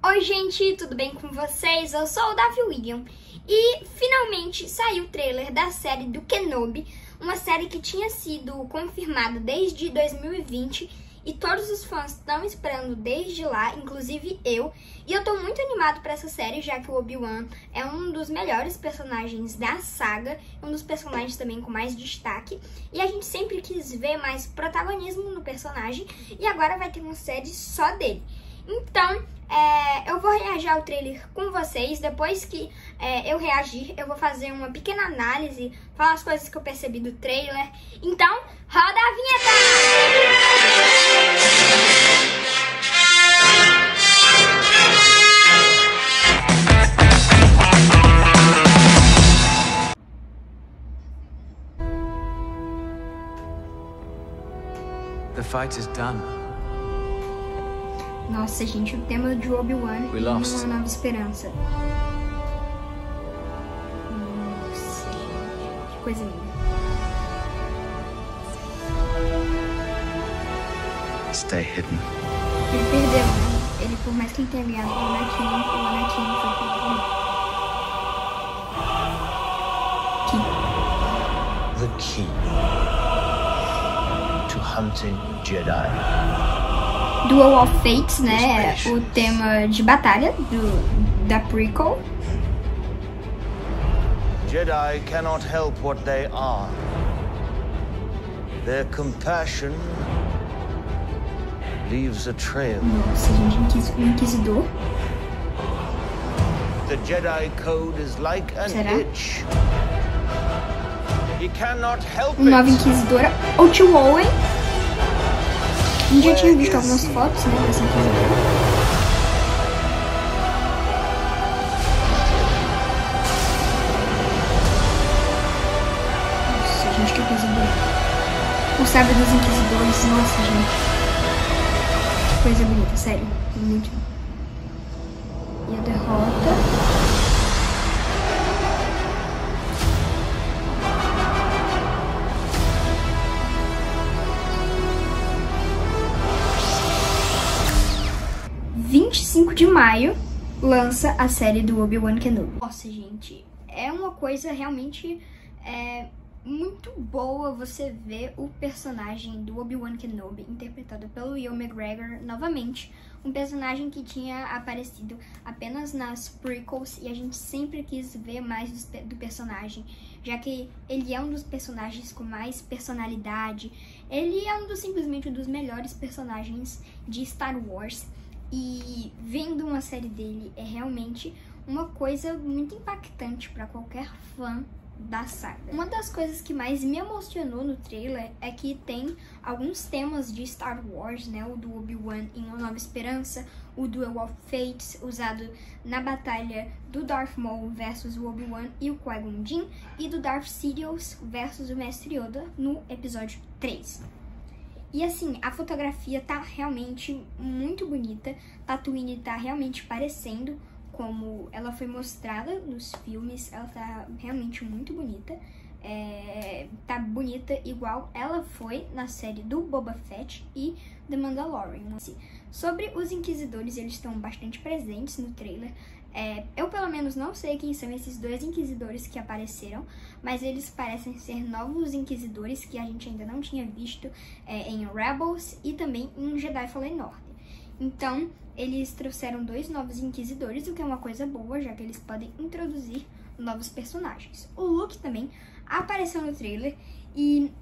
Oi, gente, tudo bem com vocês? Eu sou o Davi William e finalmente saiu o trailer da série do Kenobi, uma série que tinha sido confirmada desde 2020 e todos os fãs estão esperando desde lá, inclusive eu. E eu tô muito animado para essa série, já que o Obi-Wan é um dos melhores personagens da saga, um dos personagens também com mais destaque. E a gente sempre quis ver mais protagonismo no personagem e agora vai ter uma série só dele. Então, é, eu vou reagir ao trailer com vocês. Depois que é, eu reagir, eu vou fazer uma pequena análise, falar as coisas que eu percebi do trailer. Então, roda a vinheta! The fight is done. Nossa, gente, o tema de Obi-Wan e. Uma Nova Esperança. Nossa, gente, que coisa linda. Stay hidden. Ele perdeu, né? Ele, por mais que ele tenha ganhado o Anakin, o Anakin foi perdido. the key to hunting Jedi. Duel of Fates, né? O tema de batalha do, da prequel. Jedi cannot help what they are. Their compassion leaves a trail. Nossa, gente, Inquisidor. The Jedi code is like an Será? itch. He cannot help Uma nova it. Inquisidora. O Tio Owen. A gente já tinha visto algumas fotos, né? Dessa Inquisidora. Nossa, gente, que coisa boa. O sábio dos Inquisidores, nossa, gente. Que coisa bonita, sério. Muito. E a derrota. De maio lança a série do Obi-Wan Kenobi. Nossa, gente, é uma coisa realmente é, muito boa você ver o personagem do Obi-Wan Kenobi interpretado pelo Ewan McGregor novamente, um personagem que tinha aparecido apenas nas prequels e a gente sempre quis ver mais do personagem, já que ele é um dos personagens com mais personalidade, ele é um dos simplesmente um dos melhores personagens de Star Wars. E vendo uma série dele é realmente uma coisa muito impactante para qualquer fã da saga. Uma das coisas que mais me emocionou no trailer é que tem alguns temas de Star Wars, né? O do Obi-Wan em Uma Nova Esperança, o Duel of Fates, usado na batalha do Darth Maul versus o Obi-Wan e o Qui-Gon Jinn, e do Darth Sidious versus o Mestre Yoda no episódio 3. E assim, a fotografia tá realmente muito bonita. Tatooine tá realmente parecendo como ela foi mostrada nos filmes. Ela tá realmente muito bonita. É, tá bonita igual ela foi na série do Boba Fett e The Mandalorian. Assim, Sobre os Inquisidores, eles estão bastante presentes no trailer. É, eu, pelo menos, não sei quem são esses dois Inquisidores que apareceram, mas eles parecem ser novos Inquisidores que a gente ainda não tinha visto é, em Rebels e também em Jedi Fallen Order. Então, eles trouxeram dois novos Inquisidores, o que é uma coisa boa, já que eles podem introduzir novos personagens. O Luke também apareceu no trailer e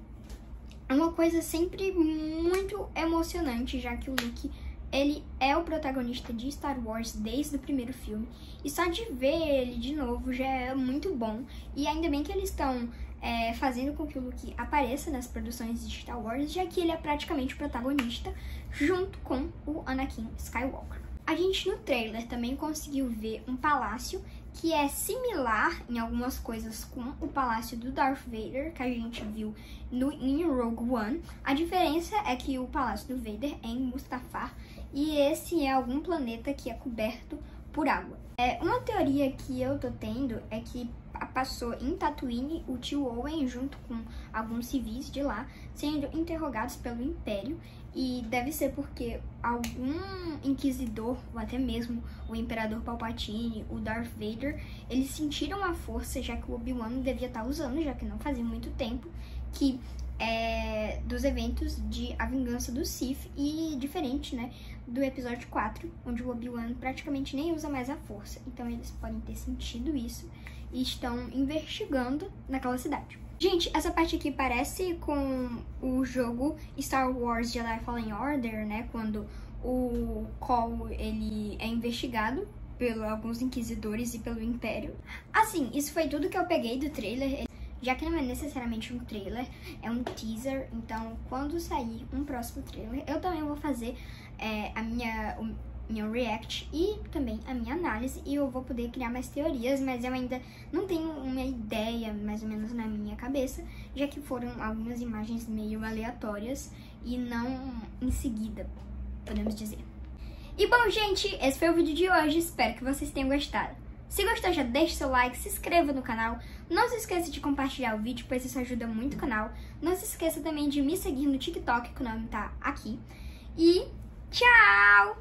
é uma coisa sempre muito emocionante, já que o Luke ele é o protagonista de Star Wars desde o primeiro filme. E só de ver ele de novo já é muito bom. E ainda bem que eles estão é, fazendo com que o Luke apareça nas produções de Star Wars, já que ele é praticamente o protagonista, junto com o Anakin Skywalker. A gente no trailer também conseguiu ver um palácio que é similar em algumas coisas com o palácio do Darth Vader que a gente viu no em Rogue One. A diferença é que o palácio do Vader é em Mustafar e esse é algum planeta que é coberto por água. É, uma teoria que eu tô tendo é que passou em Tatooine o tio Owen junto com alguns civis de lá sendo interrogados pelo Império E deve ser porque algum inquisidor, ou até mesmo o Imperador Palpatine, o Darth Vader, eles sentiram a força, já que o Obi-Wan devia estar usando, já que não fazia muito tempo, que é dos eventos de A Vingança do Sith e diferente, né, do episódio 4, onde o Obi-Wan praticamente nem usa mais a força. Então eles podem ter sentido isso e estão investigando naquela cidade. Gente, essa parte aqui parece com o jogo Star Wars Jedi Fallen Order, né? Quando o Cole, ele é investigado por alguns inquisidores e pelo Império. Assim, isso foi tudo que eu peguei do trailer. Já que não é necessariamente um trailer, é um teaser. Então, quando sair um próximo trailer, eu também vou fazer é, a minha, meu react e também a minha análise e eu vou poder criar mais teorias, mas eu ainda não tenho uma ideia mais ou menos na minha cabeça, já que foram algumas imagens meio aleatórias e não em seguida, podemos dizer. E bom, gente, esse foi o vídeo de hoje, espero que vocês tenham gostado. Se gostou, já deixe seu like, se inscreva no canal, não se esqueça de compartilhar o vídeo, pois isso ajuda muito o canal. Não se esqueça também de me seguir no TikTok, que o nome tá aqui. E tchau!